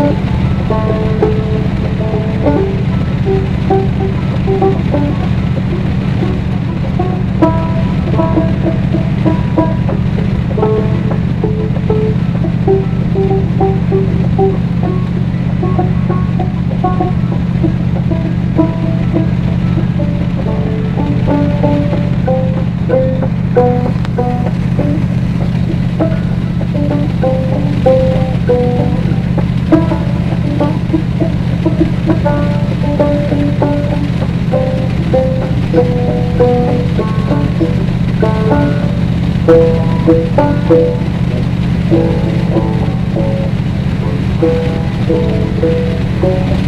Thank you. Thank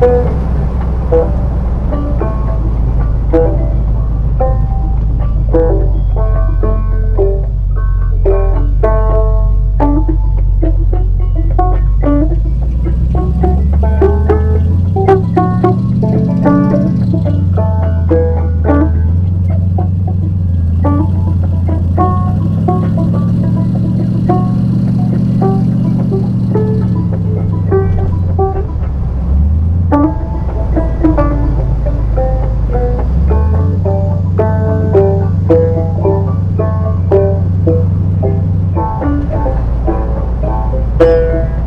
Thank you. thank you.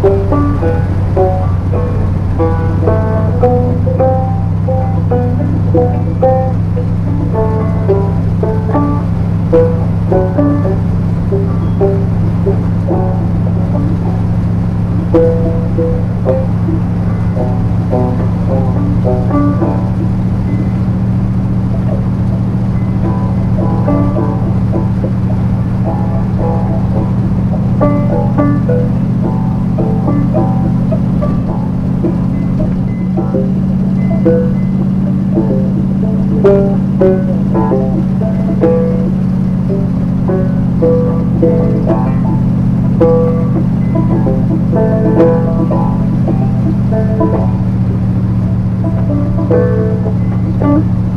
Thank you. Thank you.